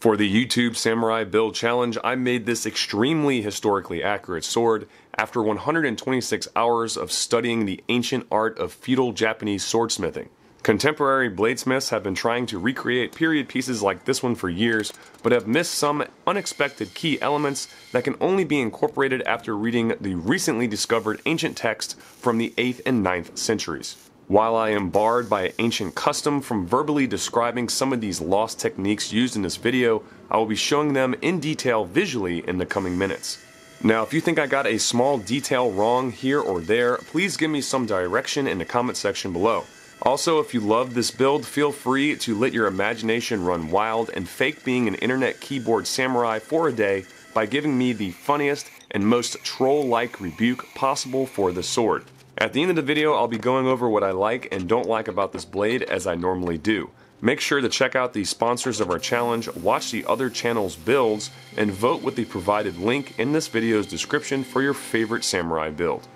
For the YouTube Samurai Build Challenge, I made this extremely historically accurate sword after 126 hours of studying the ancient art of feudal Japanese swordsmithing. Contemporary bladesmiths have been trying to recreate period pieces like this one for years, but have missed some unexpected key elements that can only be incorporated after reading the recently discovered ancient text from the 8th and 9th centuries. While I am barred by ancient custom from verbally describing some of these lost techniques used in this video, I will be showing them in detail visually in the coming minutes. Now, if you think I got a small detail wrong here or there, please give me some direction in the comment section below. Also, if you love this build, feel free to let your imagination run wild and fake being an internet keyboard samurai for a day by giving me the funniest and most troll-like rebuke possible for the sword. At the end of the video, I'll be going over what I like and don't like about this blade as I normally do. Make sure to check out the sponsors of our challenge, watch the other channels' builds, and vote with the provided link in this video's description for your favorite samurai build.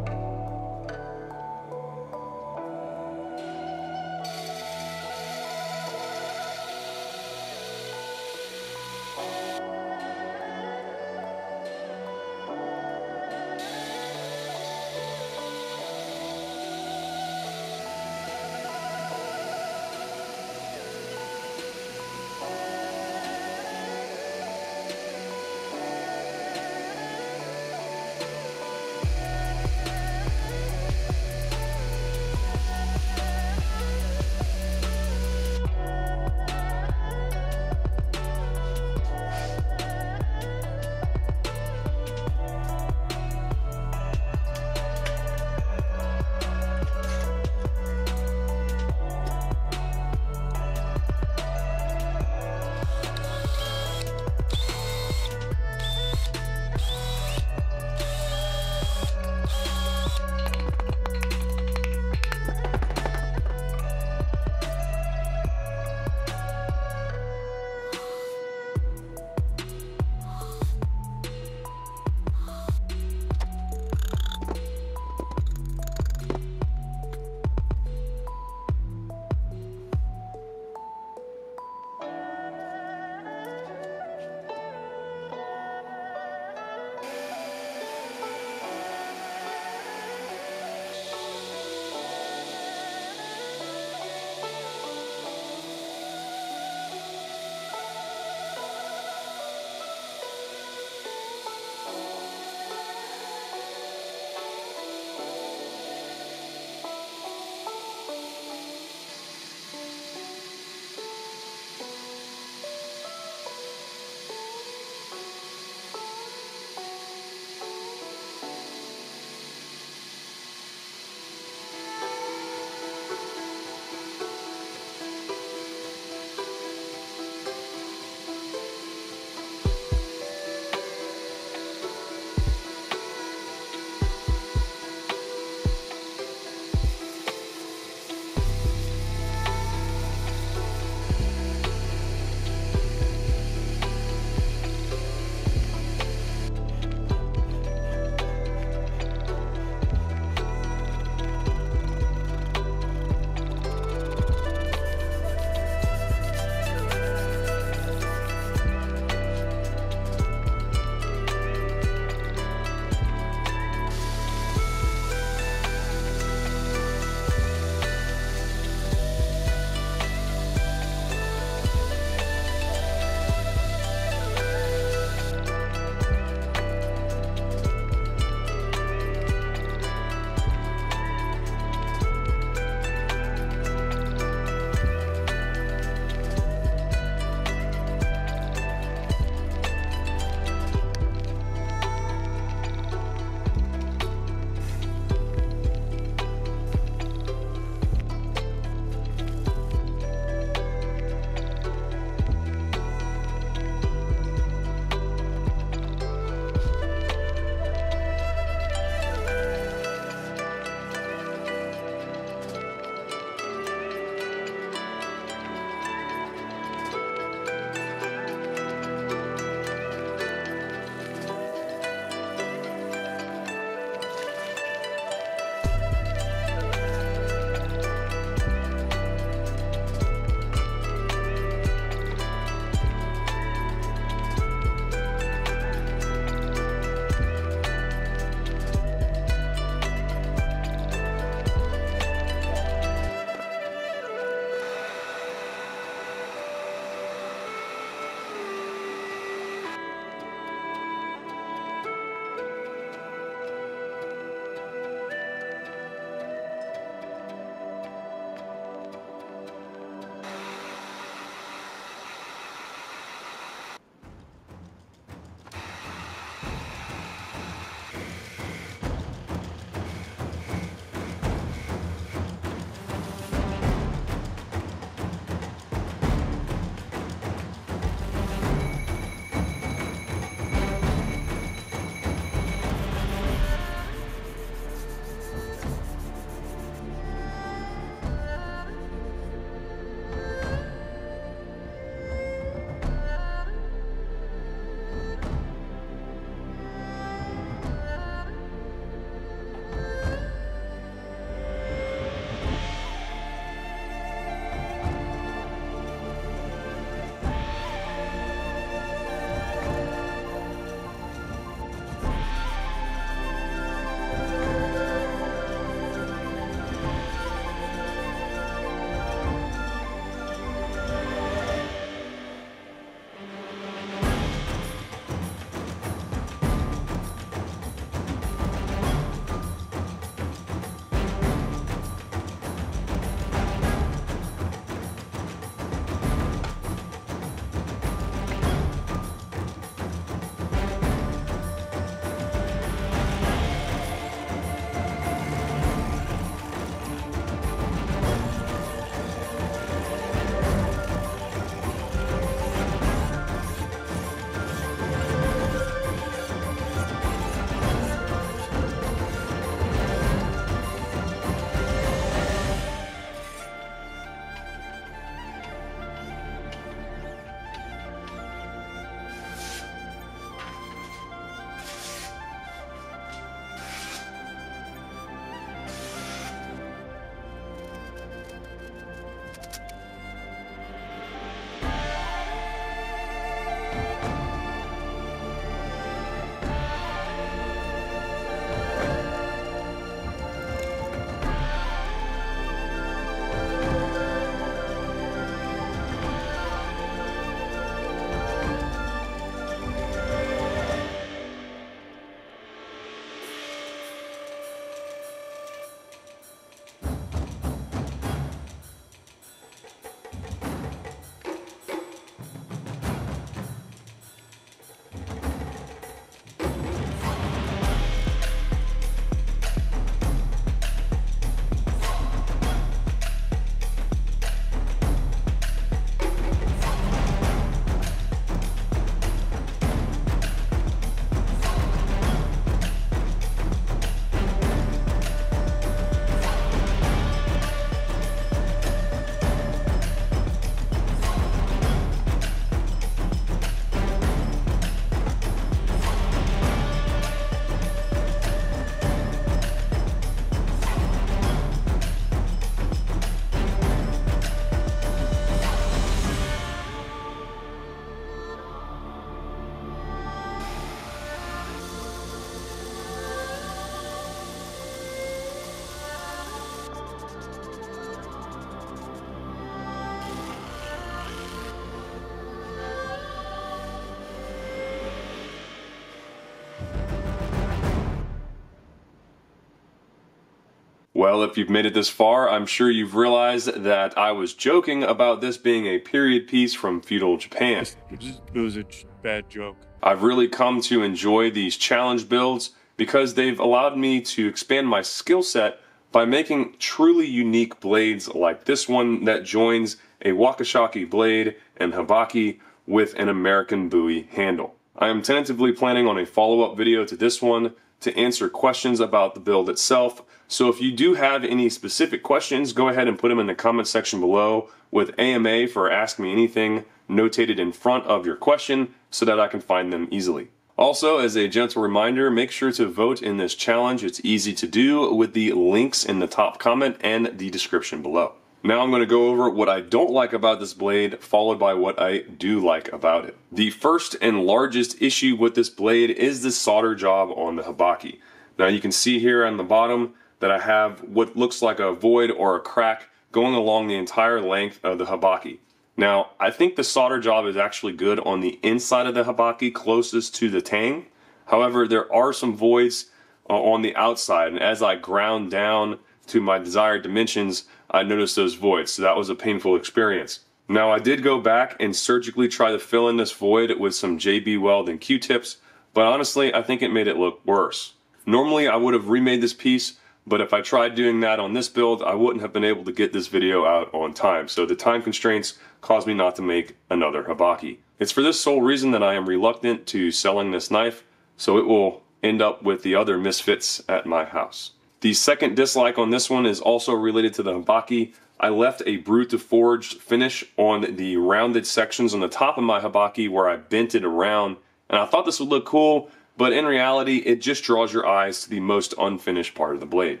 Well, if you've made it this far, I'm sure you've realized that I was joking about this being a period piece from feudal Japan. It was a bad joke. I've really come to enjoy these challenge builds because they've allowed me to expand my skill set by making truly unique blades like this one that joins a Wakizashi blade and Habaki with an American Bowie handle. I am tentatively planning on a follow-up video to this one to answer questions about the build itself. So if you do have any specific questions, go ahead and put them in the comment section below with AMA for Ask Me Anything notated in front of your question so that I can find them easily. Also, as a gentle reminder, make sure to vote in this challenge. It's easy to do with the links in the top comment and the description below. Now I'm going to go over what I don't like about this blade, followed by what I do like about it. The first and largest issue with this blade is the solder job on the Habaki. Now you can see here on the bottom that I have what looks like a void or a crack going along the entire length of the Habaki. Now, I think the solder job is actually good on the inside of the Habaki closest to the tang. However, there are some voids uh, on the outside, and as I ground down to my desired dimensions, I noticed those voids. So that was a painful experience. Now I did go back and surgically try to fill in this void with some JB Weld and Q-tips, but honestly I think it made it look worse. Normally I would have remade this piece, but if I tried doing that on this build, I wouldn't have been able to get this video out on time. So the time constraints caused me not to make another Habaki. It's for this sole reason that I am reluctant to selling this knife, so it will end up with the other misfits at my house. The second dislike on this one is also related to the Habaki. I left a brut de forge finish on the rounded sections on the top of my Habaki where I bent it around and I thought this would look cool, but in reality it just draws your eyes to the most unfinished part of the blade.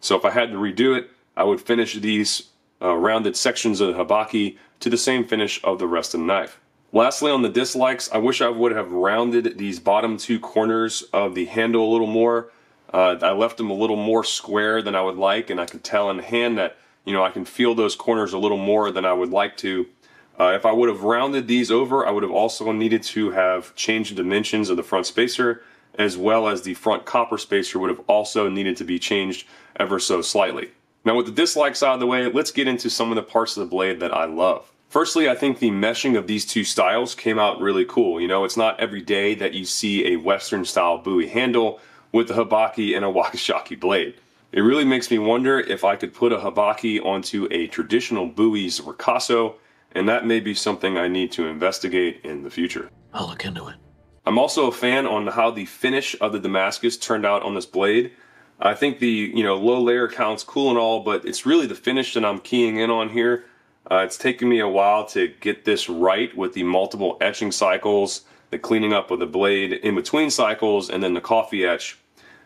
So if I had to redo it, I would finish these uh, rounded sections of the Habaki to the same finish of the rest of the knife. Lastly, on the dislikes, I wish I would have rounded these bottom two corners of the handle a little more. Uh, I left them a little more square than I would like, and I can tell in the hand that you know I can feel those corners a little more than I would like to. Uh, if I would have rounded these over, I would have also needed to have changed the dimensions of the front spacer, as well as the front copper spacer would have also needed to be changed ever so slightly. Now with the dislikes out of the way, let's get into some of the parts of the blade that I love. Firstly, I think the meshing of these two styles came out really cool. You know, it's not every day that you see a Western style Bowie handle with the Habaki and a Wakizashi blade. It really makes me wonder if I could put a Habaki onto a traditional Bowie's ricasso, and that may be something I need to investigate in the future. I'll look into it. I'm also a fan on how the finish of the Damascus turned out on this blade. I think the you know low layer count's cool and all, but it's really the finish that I'm keying in on here. Uh, it's taken me a while to get this right with the multiple etching cycles, the cleaning up of the blade in between cycles, and then the coffee etch.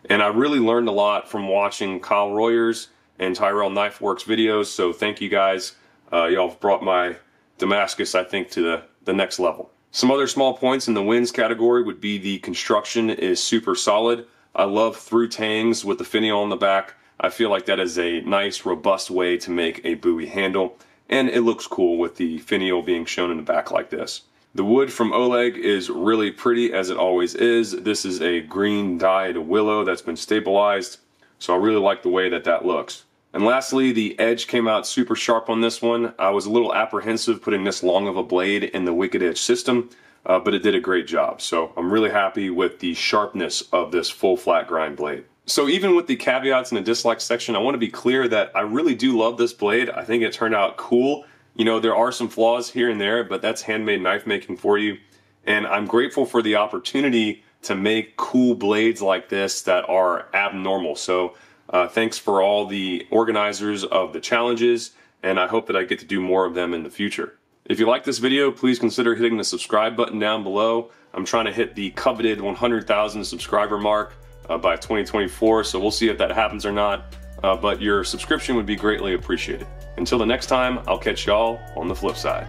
And I really learned a lot from watching Kyle Royer's and Tyrell Knifeworks videos. So thank you guys. Uh, y'all have brought my Damascus, I think, to the, the next level. Some other small points in the wins category would be the construction is super solid. I love through tangs with the finial on the back. I feel like that is a nice, robust way to make a Bowie handle. And it looks cool with the finial being shown in the back like this. The wood from Oleg is really pretty as it always is. This is a green dyed willow that's been stabilized. So I really like the way that that looks. And lastly, the edge came out super sharp on this one. I was a little apprehensive putting this long of a blade in the Wicked Edge system, uh, but it did a great job. So I'm really happy with the sharpness of this full flat grind blade. So even with the caveats in the dislike section, I want to be clear that I really do love this blade. I think it turned out cool. You know, there are some flaws here and there, but that's handmade knife making for you. And I'm grateful for the opportunity to make cool blades like this that are abnormal. So uh, thanks for all the organizers of the challenges, and I hope that I get to do more of them in the future. If you like this video, please consider hitting the subscribe button down below. I'm trying to hit the coveted 100,000 subscriber mark uh, by 2024, so we'll see if that happens or not. Uh, but your subscription would be greatly appreciated. Until the next time, I'll catch y'all on the flip side.